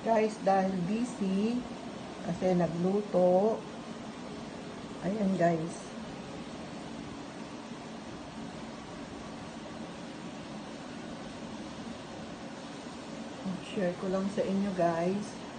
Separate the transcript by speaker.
Speaker 1: Guys, dahil busy, kasi nagluto. Ayan guys. Share ko lang sa inyo guys.